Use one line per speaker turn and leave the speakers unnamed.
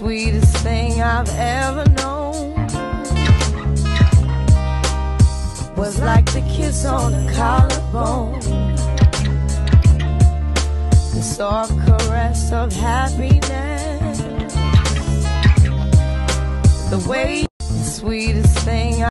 sweetest thing I've ever known was like the kiss on a collarbone, the soft caress of happiness, the way the sweetest thing. I